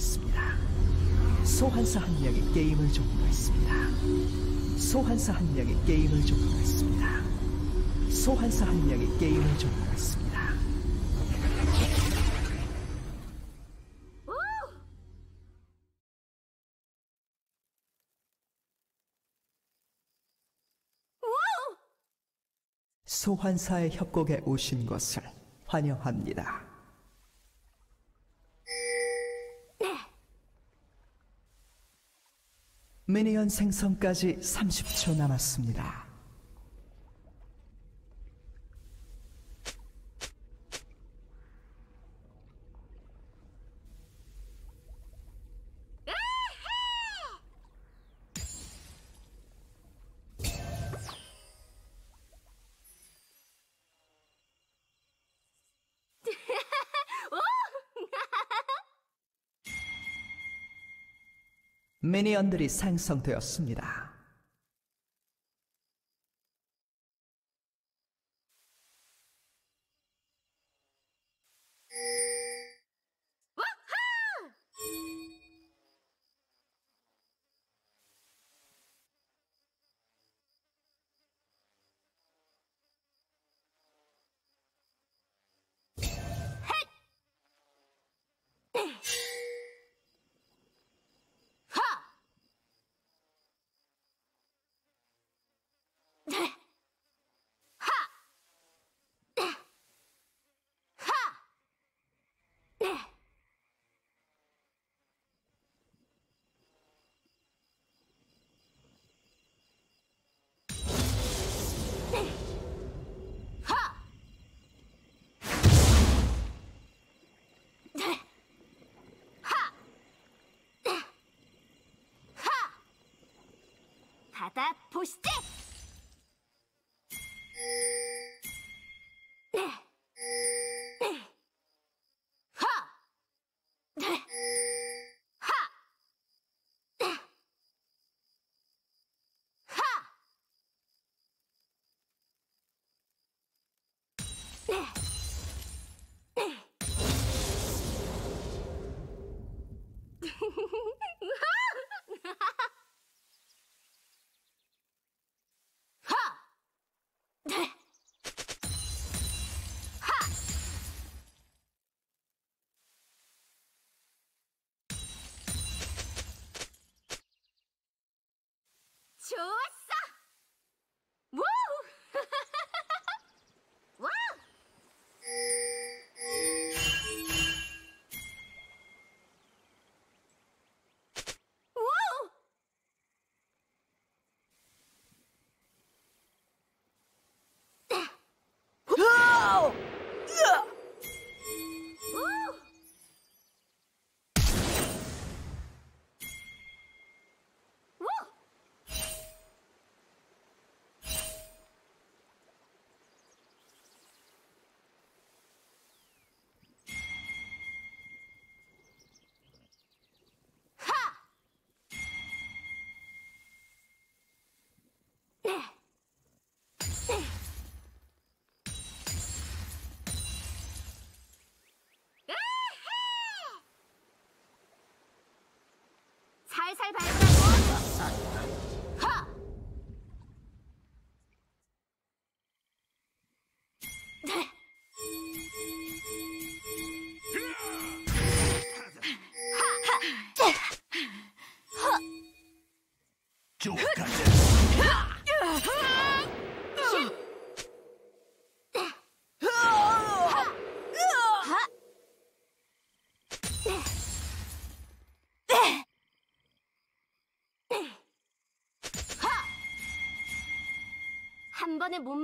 종료했습니다. 소환사 한 명이 게임을 종료했습니다. 소환사 한 명이 게임을 종료했습니다. 소환사 한 명이 게임을 종료했습니다. 소환사의 협곡에 오신 것을 환영합니다. 미니언 생성까지 30초 남았습니다. 미니언들이 생성되었습니다. 받아 보시지.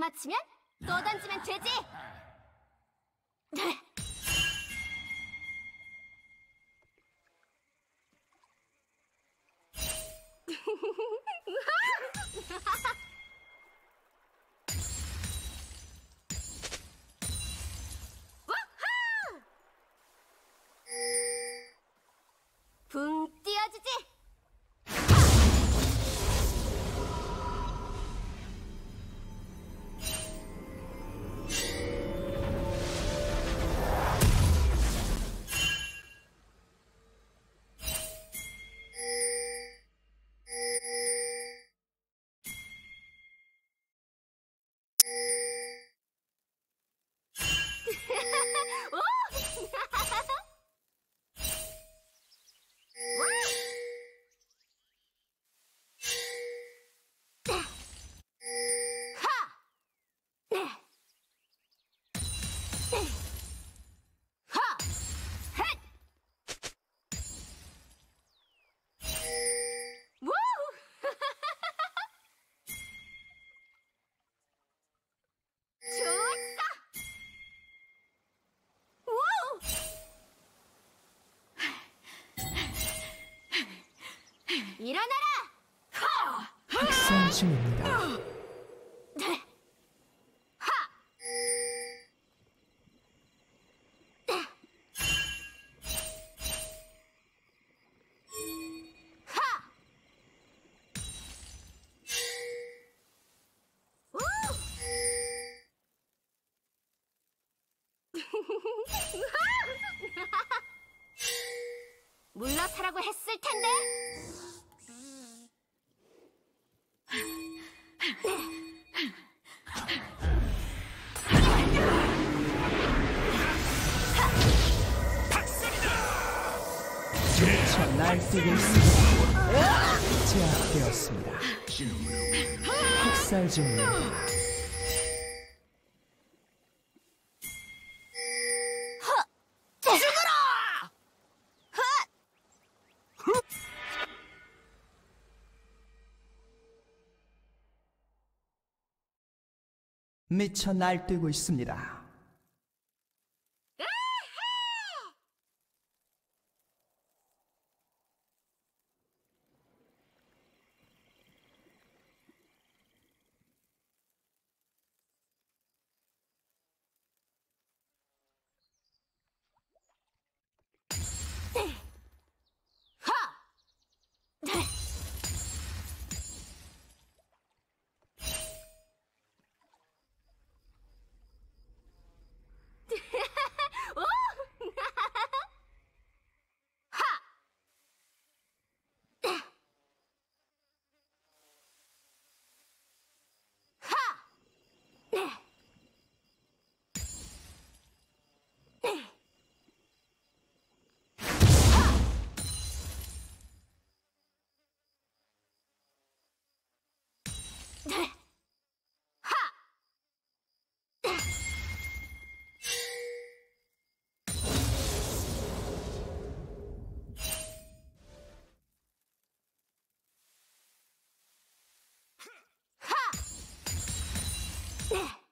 맞히면 또 던지면 되지. 미쳐 날뛰고 있습니다. 제압되었습니다. 학살 중입니다. 미쳐 날뛰고 있습니다. Yeah.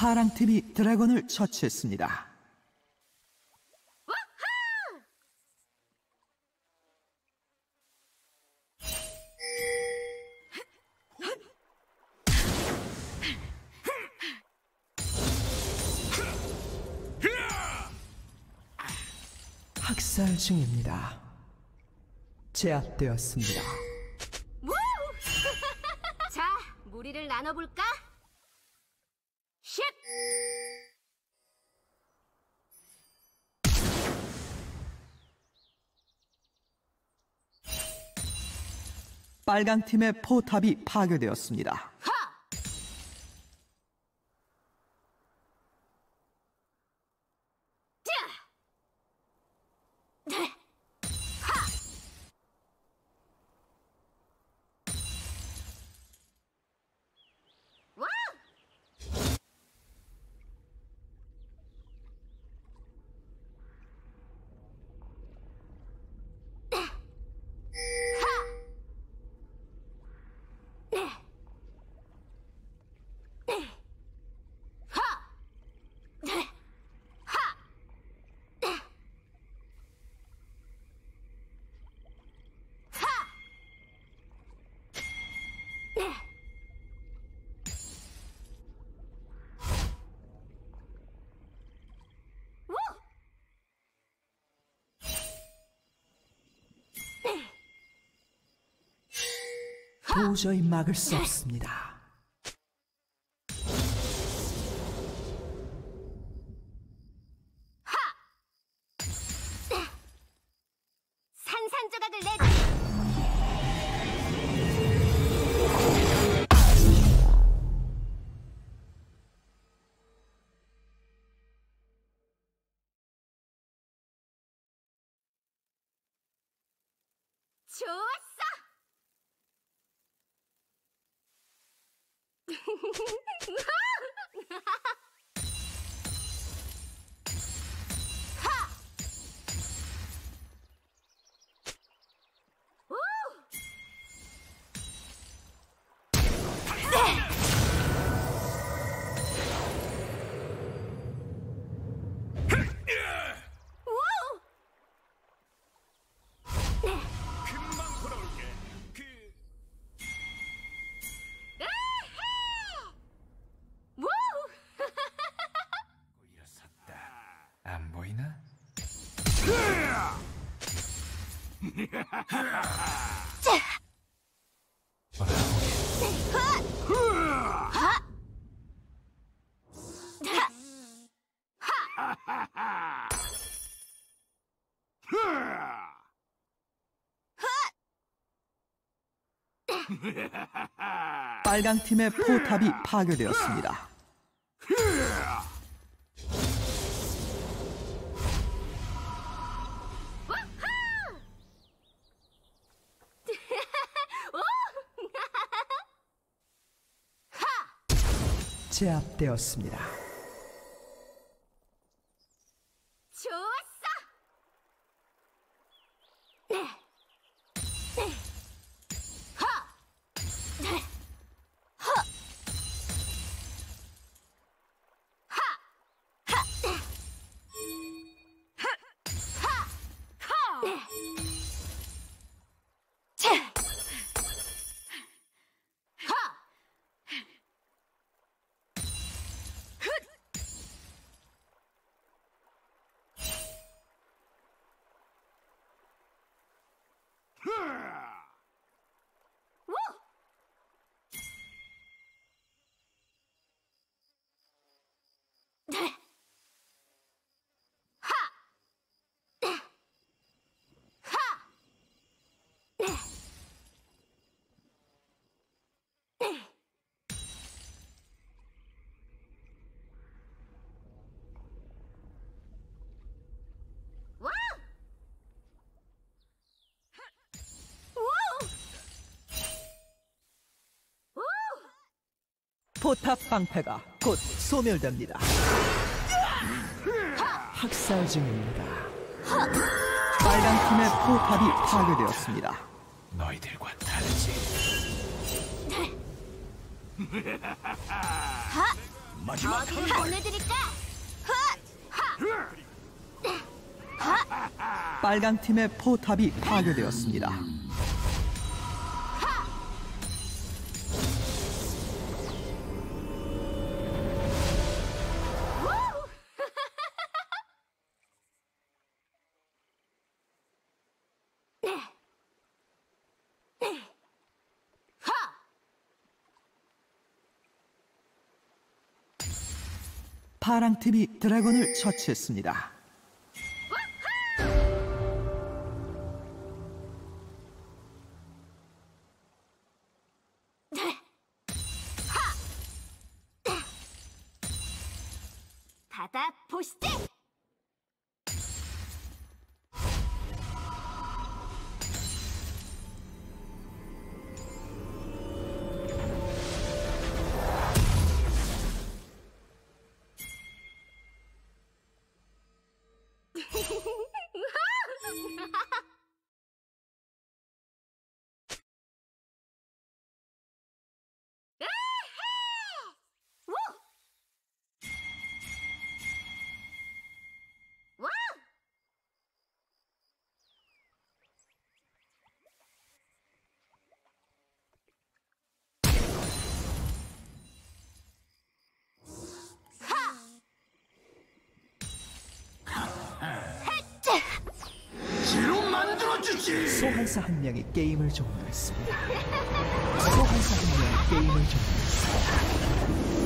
파랑팀이 드래곤을 처치했습니다. 학살 중입니다. 제압되었습니다. 자, 무리를 나눠볼까? 빨강 팀의 포탑이 파괴되었습니다. 도저히 막을 수 없습니다. 좋았어! すごい! 빨강 팀의 포탑이 파괴되었습니다. 제압되었습니다. Yeah. 포탑 방패가 곧 소멸됩니다. 학살 중입니다. 빨강 팀의 포탑이 파괴되었습니다. 너희들과 다르지. 마지막 어디를 보내드릴까? 빨강 팀의 포탑이 파괴되었습니다. 파랑 팀이 드래곤을 처치했습니다. 받아 보시지. 소환사 한 명이 게임을 종료했습니다. 소환사 한 명이 게임을 종료했습니다.